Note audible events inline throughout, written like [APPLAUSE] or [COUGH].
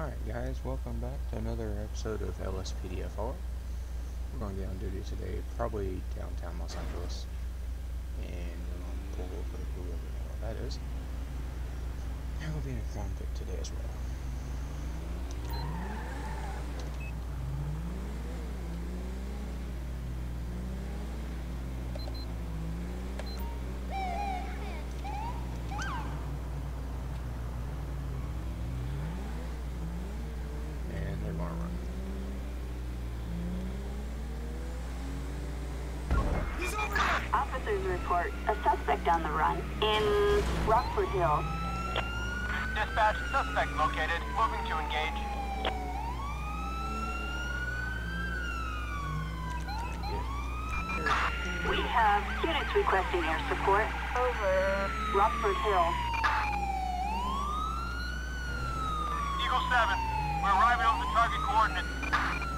Alright guys, welcome back to another episode of LSPDFR. We're going to get on duty today, probably downtown Los Angeles. And we're going to pull over whoever that is. And we'll be in a pick today as well. And they're going to run. Officers report a suspect on the run in Rockford Hills. Dispatch, suspect located. Moving to engage. We have units requesting air support over Rockford Hills. Eagle 7, we're arriving on the target coordinates.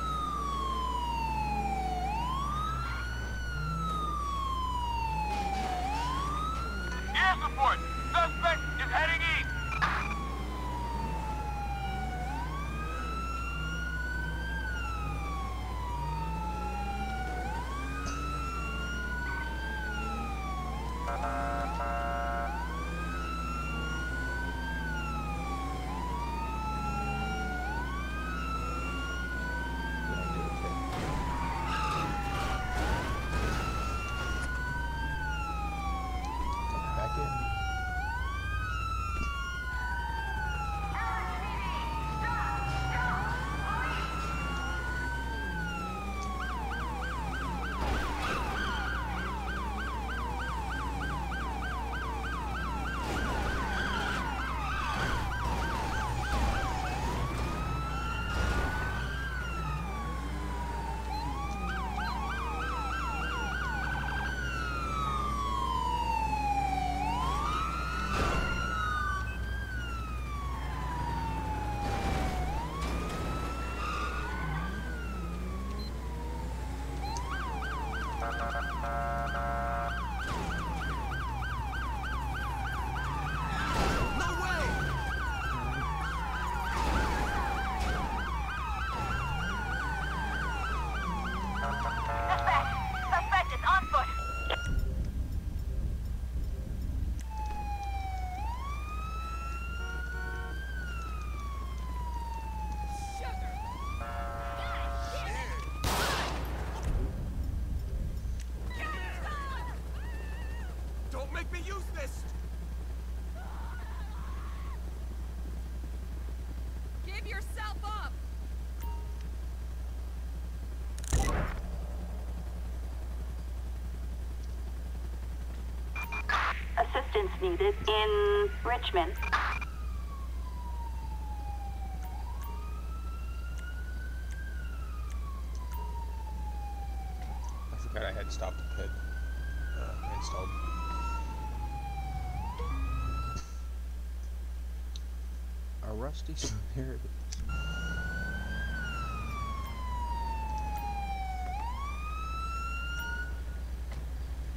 Don't make me use this! Give yourself up! Assistance needed in Richmond. I forgot I had Stop The Ped uh, installed. A so there it is.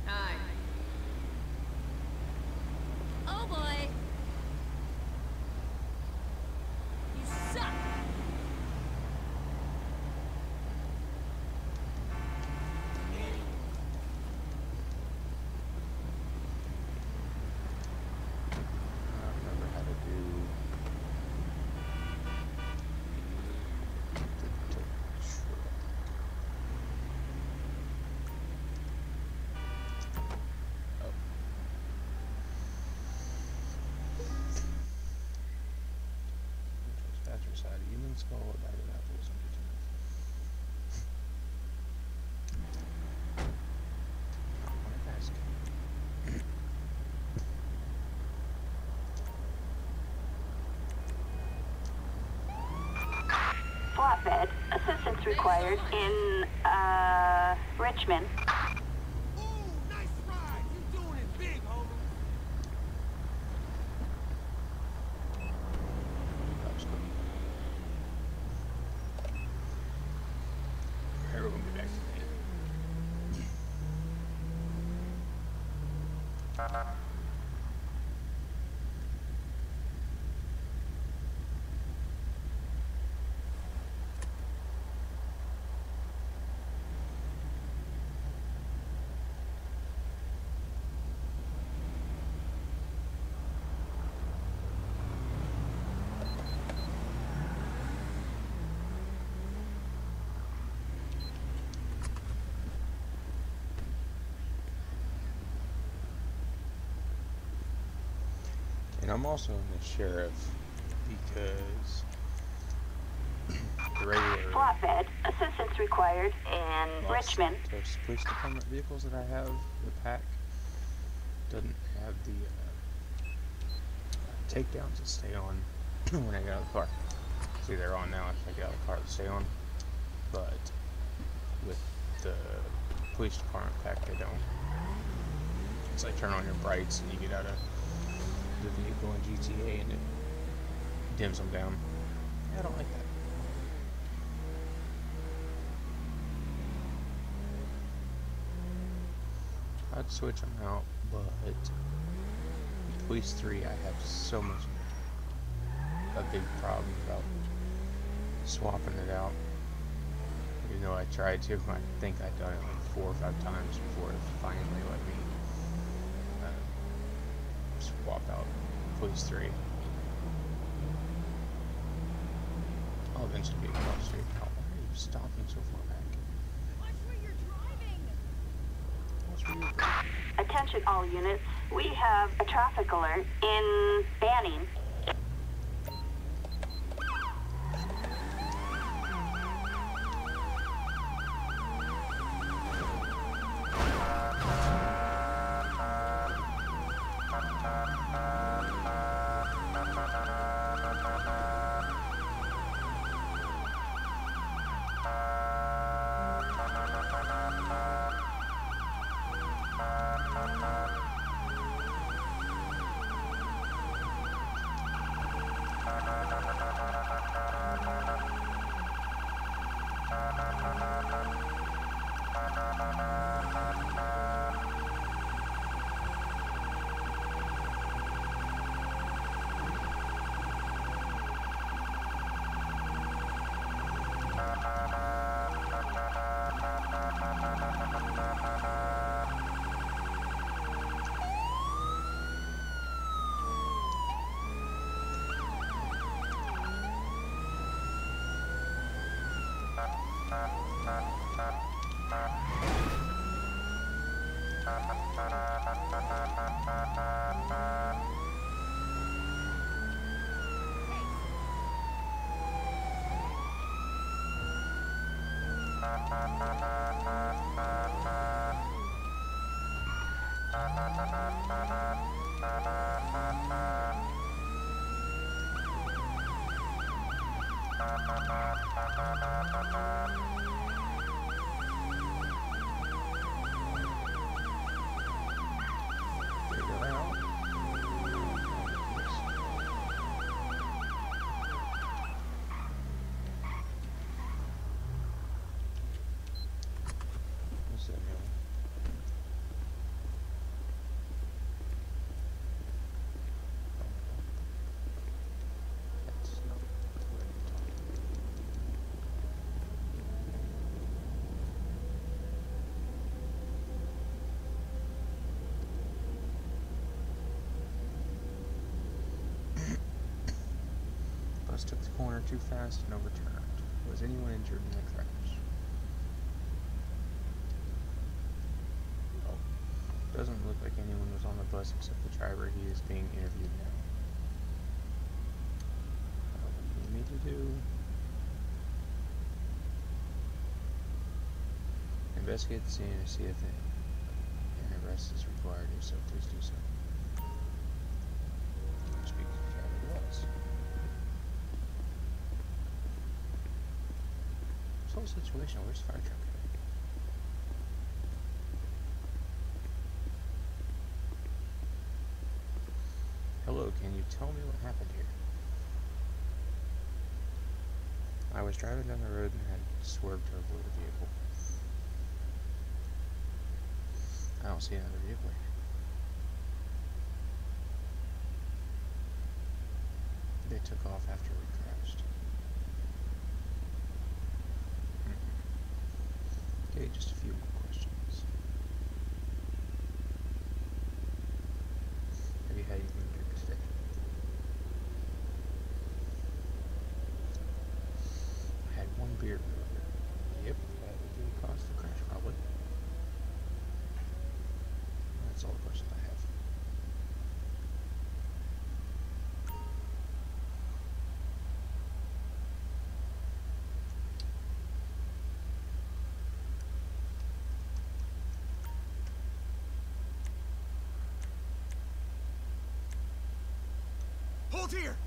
Hi. Oh boy! You suck! I don't remember how to do. the- the truck. Oh. Passenger ask. Flatbed. Assistance required in, uh, Richmond. Ooh, nice ride! You doing it big, homie! That was cool. Alright, we're gonna be back to me. I'm also in the sheriff because the regular Flatbed. Assistance required in Richmond. Santos Police Department vehicles that I have, the pack, doesn't have the uh, takedowns that stay on [CLEARS THROAT] when I get out of the car. See, they're on now if I get out of the car to stay on, but with the police department pack, they don't. It's like turn on your brights and you get out of the vehicle in GTA and it dims them down. I don't like that. I'd switch them out, but Police 3, I have so much a big problem about swapping it out. Even though I tried to, I think I've done it like four or five times before it finally let me swap out Police 3. I'll eventually be across the street. Why are you stopping so far back? Watch where you're driving. What's where you're? Attention all units. We have a traffic alert in Banning. Figure Bus took the corner too fast and overturned. Was anyone injured in the crash? Doesn't look like anyone was on the bus except the driver. He is being interviewed now. Uh, what do you need to do? Investigate the scene and see if an arrest is required. If so, please do so. Speak to the driver was. This whole situation, where's the fire truck? Hello, can you tell me what happened here? I was driving down the road and had swerved to avoid a vehicle. I don't see another vehicle here. They took off after we crashed. Mhm. Okay, just a few more questions. Have you had anything to drink today? I had one beer earlier. Yep, that would be the cause of the crash, probably. That's all the questions I have. Hold here!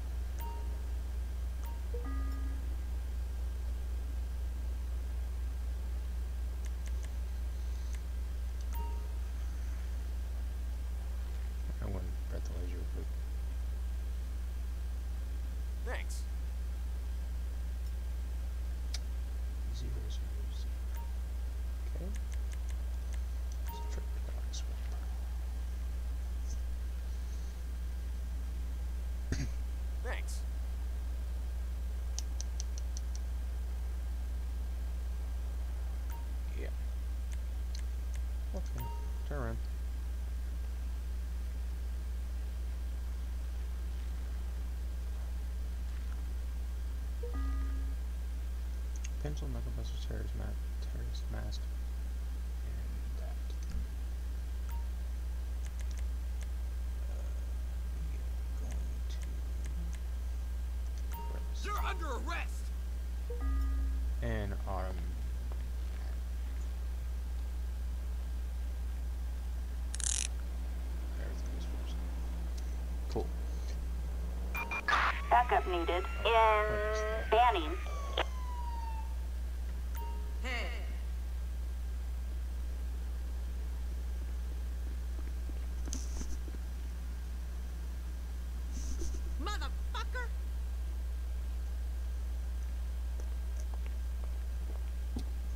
I want breathalyzer real quick. Thanks. Thanks. Yeah. Okay. Turn around. Pencil knuckle buster terrorist ma terrorist mask. Backup needed in Banning. Motherfucker!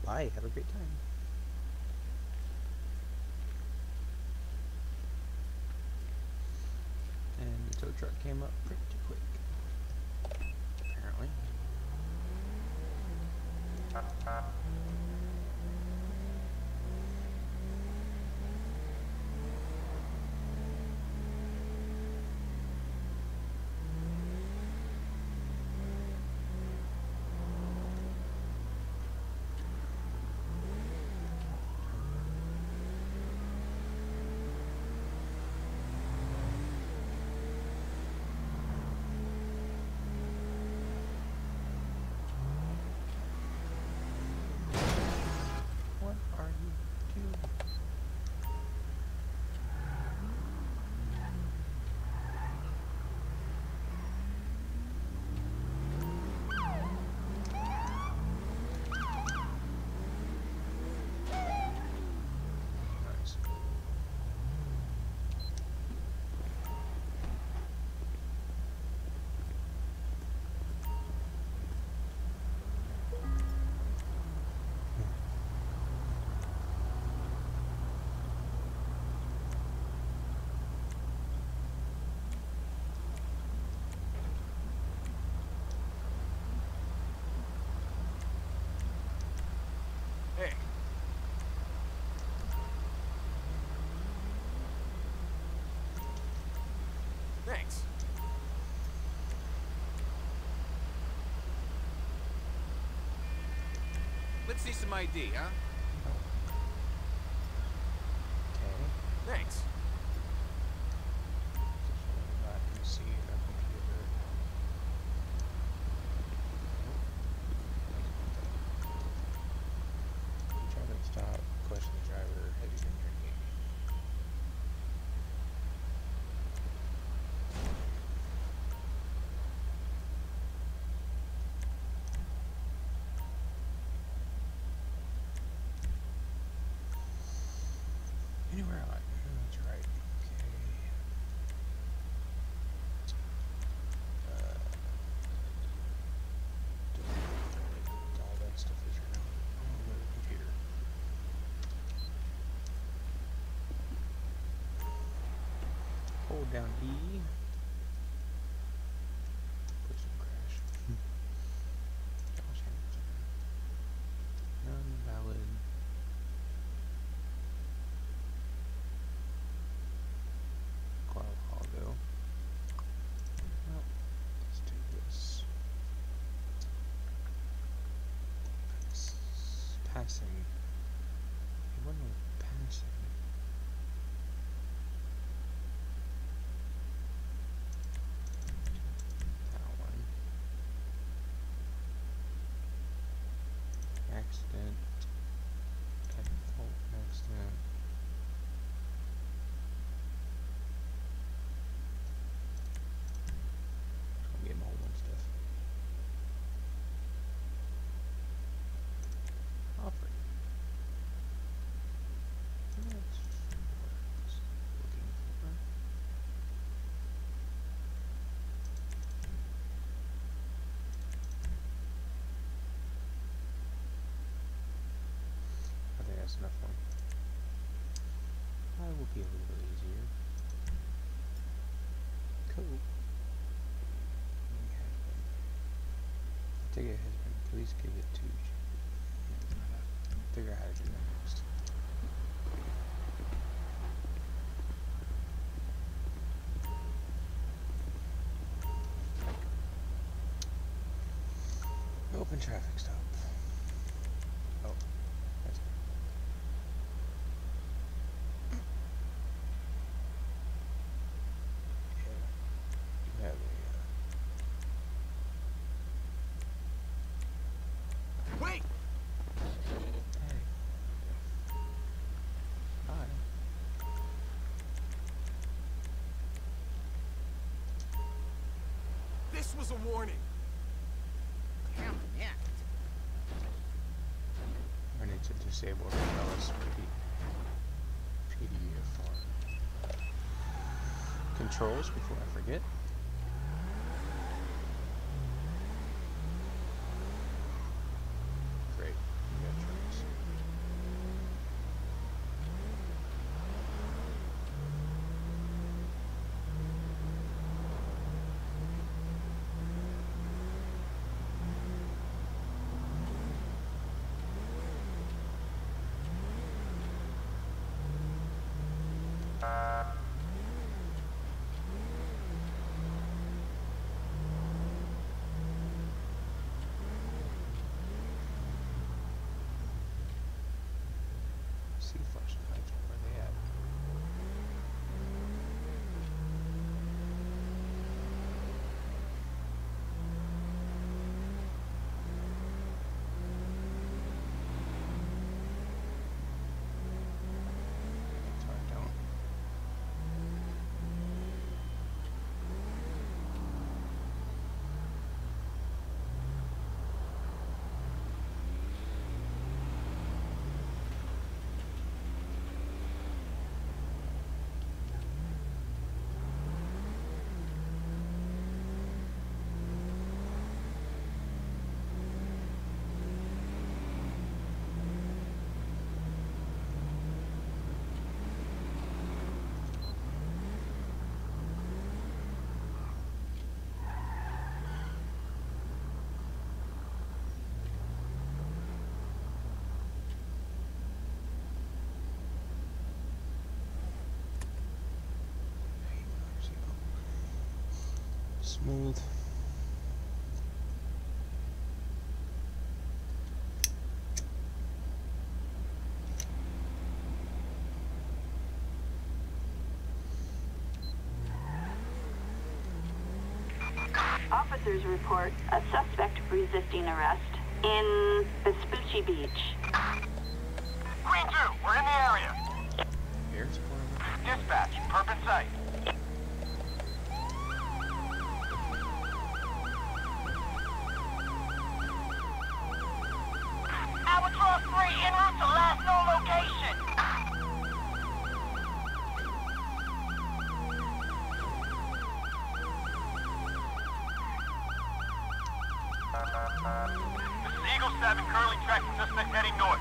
Bye. Have a great time. And the tow truck came up pretty quick. ้ยชัดชัด Let's see some ID, huh? Okay. Thanks. Anywhere. That's right. Okay. Uh, all that stuff is the computer. Hold down E. Person crash. Josh Hamilton. None valid. Colorado. Well, let's do this. Pass, passing. The one with passing. That one. Accident. At fault accident. Will be a little easier. Cool. Take a husband, please give it to Figure out how to do that next. Open traffic stop. Oh, that's yeah. You have a uh, Wait! hey. Hi. This was a warning. Damn it. I need to disable the LSPD PDF controls before I forget. Great. We got trucks. See flashing lights. Where are they at? Sorry, don't. Hey, where's he going? Smooth. Officers report a suspect resisting arrest in Vespucci Beach. Green 2, we're in the area. Here's one. Dispatch, perp in sight. Albatross 3 en route to last known location. This is Eagle 7 currently tracking suspect heading north.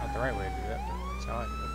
Not the right way to do that, but that's how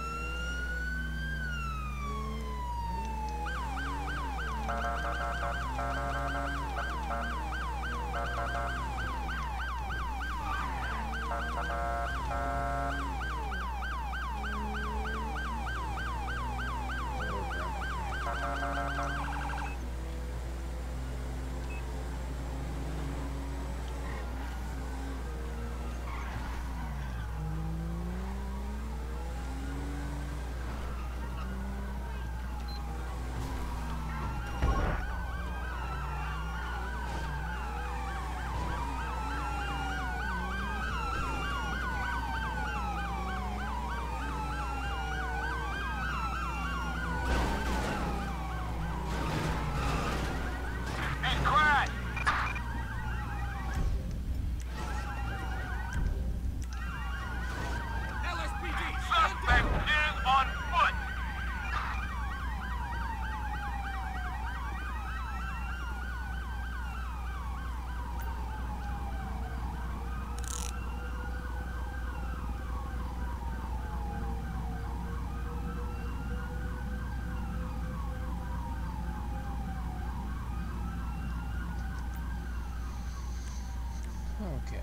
Okay.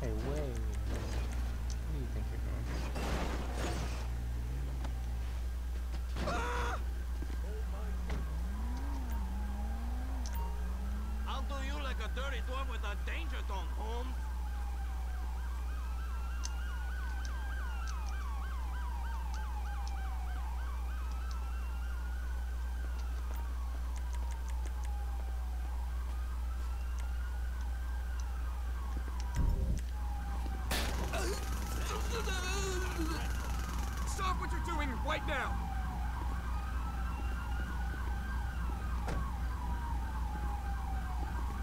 Hey, wait. Where do you think you're going? I'll do you like a dirty dog with a danger zone, Holmes. Stop what you're doing right now!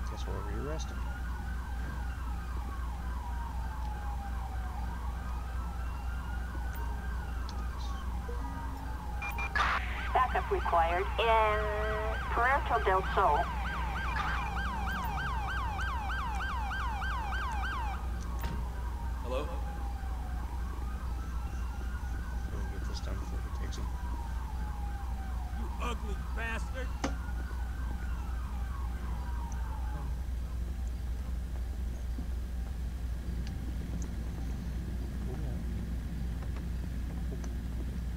Guess we're rearrested. Backup required in Puerto del Sol. Hello? Let me get this done before he takes him. You ugly bastard! Oh, yeah.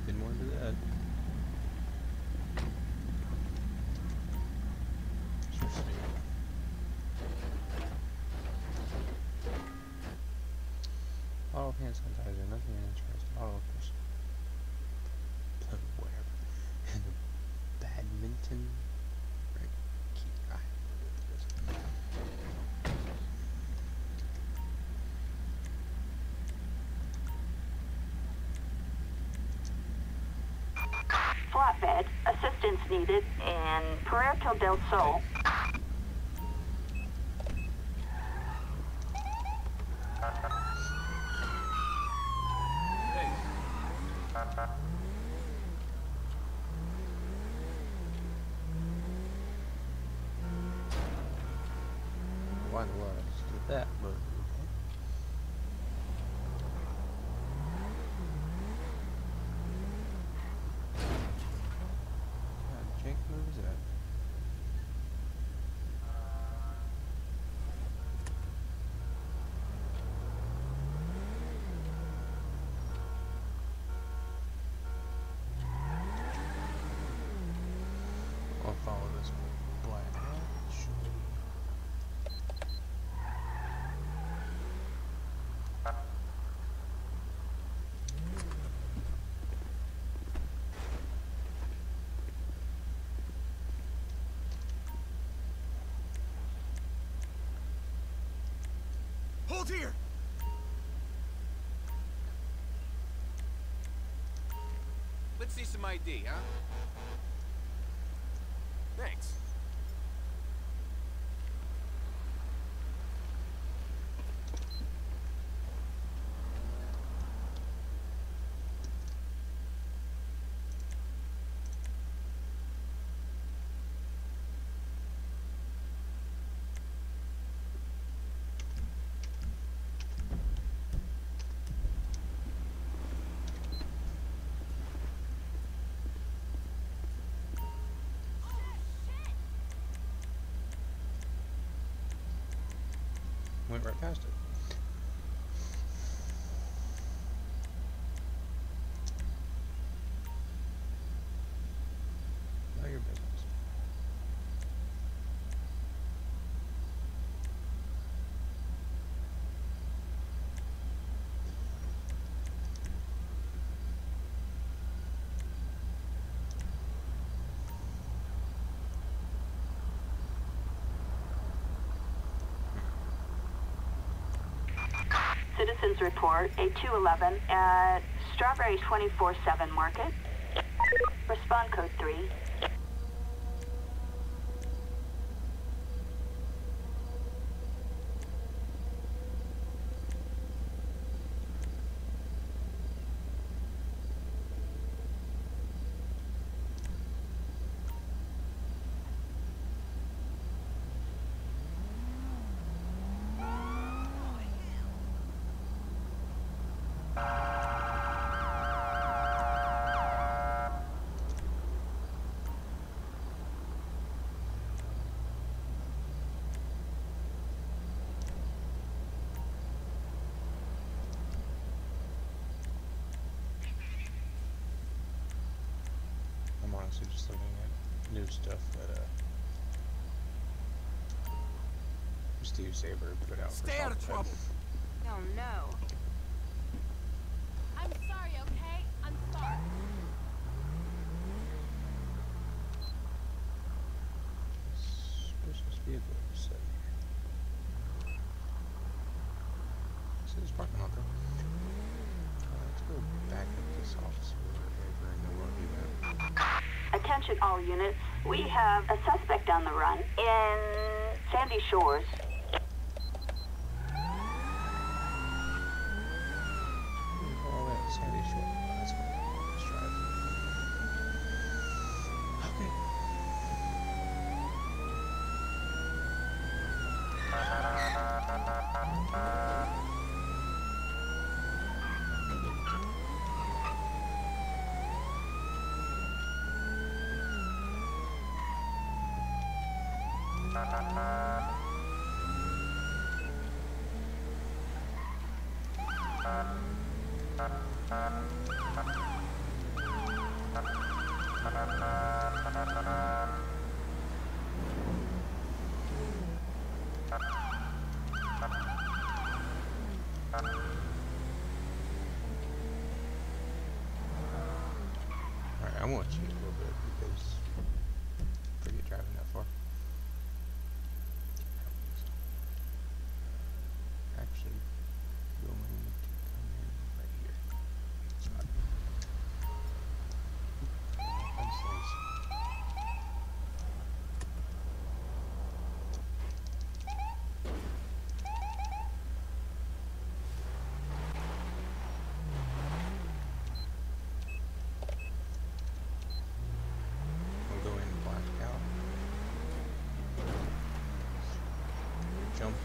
Didn't want to do that. Sure stay. Bottle of hand sanitizer, whatever. And badminton. Flatbed. Assistance needed in Puerto del Sol. Hey, Why in the world I just did that, but okay. God, Jake, what was that? I'll follow this black hatch. Hold here! Let's see some ID, huh? Thanks. Went right past it. Not your business. Citizens report a 211 at Strawberry 24-7 Market. Respond code 3. Steve Saber put out. Stay out of trouble. Fed. Oh no. I'm sorry, okay? I'm sorry. Suspicious vehicle set here. This is parking lot though. Uh, let's go back up this officer wherever in the world he. Attention all units. We have a suspect on the run in Sandy Shores.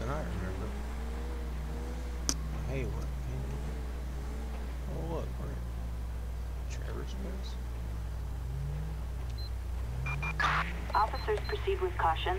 I remember. Hey, man. Oh, look. We're in Trevor's place. Officers proceed with caution.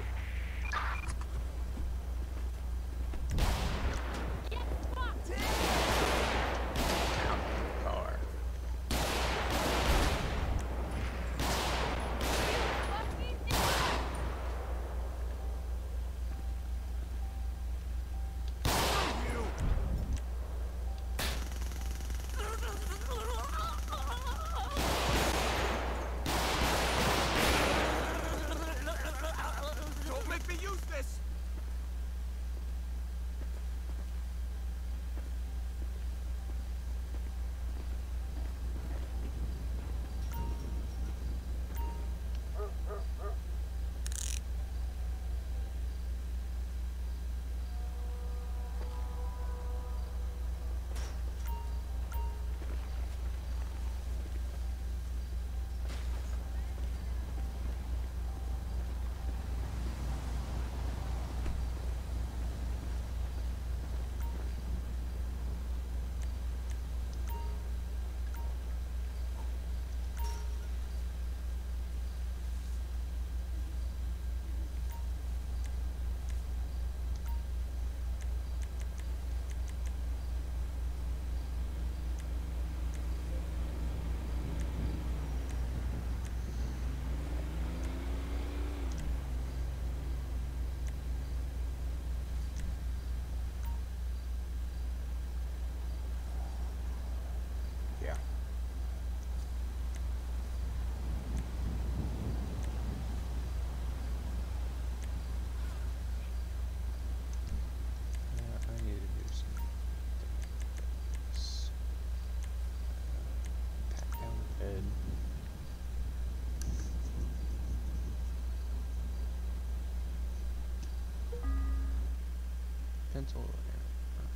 Pencil there. or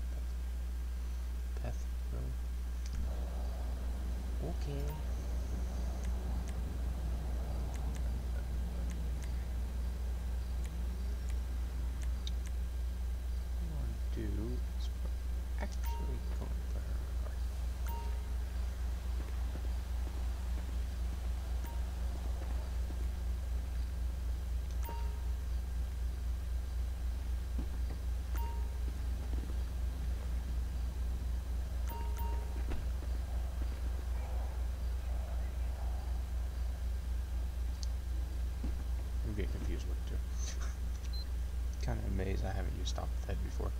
Peth. Peth. Okay. get confused with it too. [LAUGHS] kind of amazed I haven't used Stop The Ped before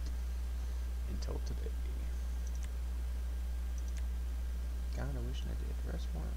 until today. Kind of wishing I did. Restaurant.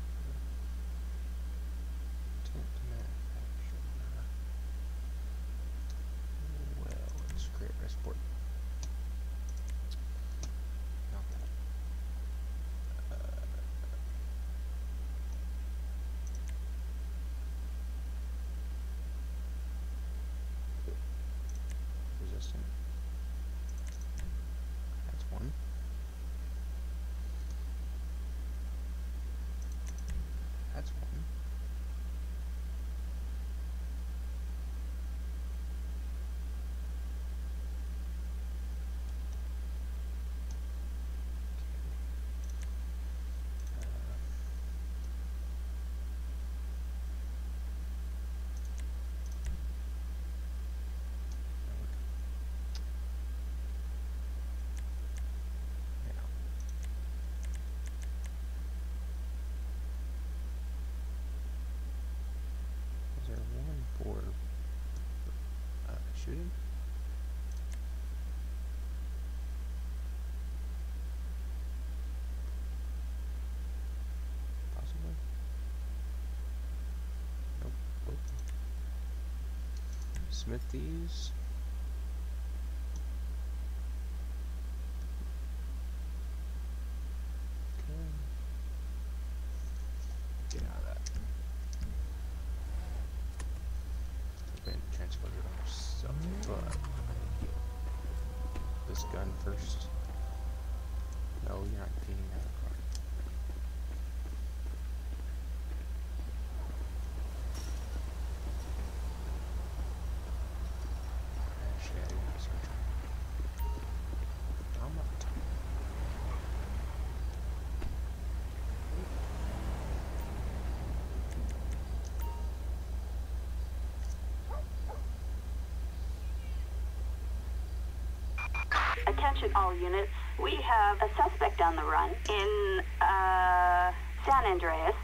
Uh. Possibly. Nope. Nope. Smith. Okay. Get out of that. Been transported on yourself, but this gun first. No, you're not getting out of the car. Actually, I didn't search it. I'm not. Attention all units. We have a suspect on the run in, uh, San Andreas.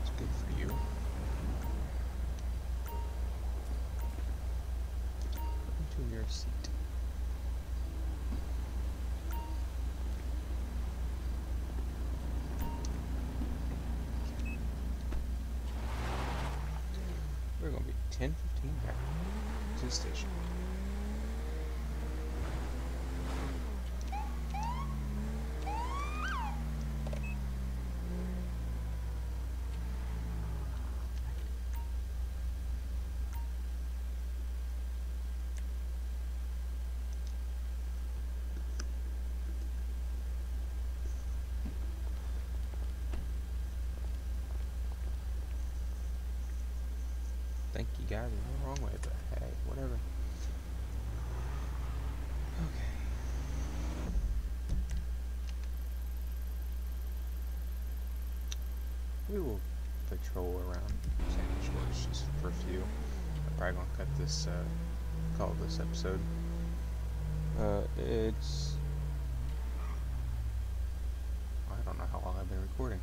It's good for you. Into your seat. We're gonna be 10 15 back to the station. Think you got it the wrong way, but hey, whatever. Okay. We will patrol around Sandy Shores just for a few. I'm probably gonna cut this, uh, call this episode. Uh, it's. I don't know how long I've been recording.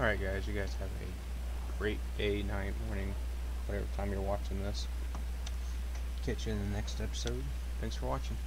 Alright guys, you guys have a great day, night, morning, whatever time you're watching this. Catch you in the next episode. Thanks for watching.